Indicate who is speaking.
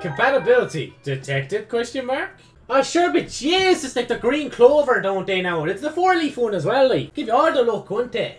Speaker 1: Compatibility detected? Question mark. Oh sure, but Jesus, like the green clover, don't they now? It's the four leaf one as well, like. Give you all the luck, won't they?